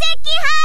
石飯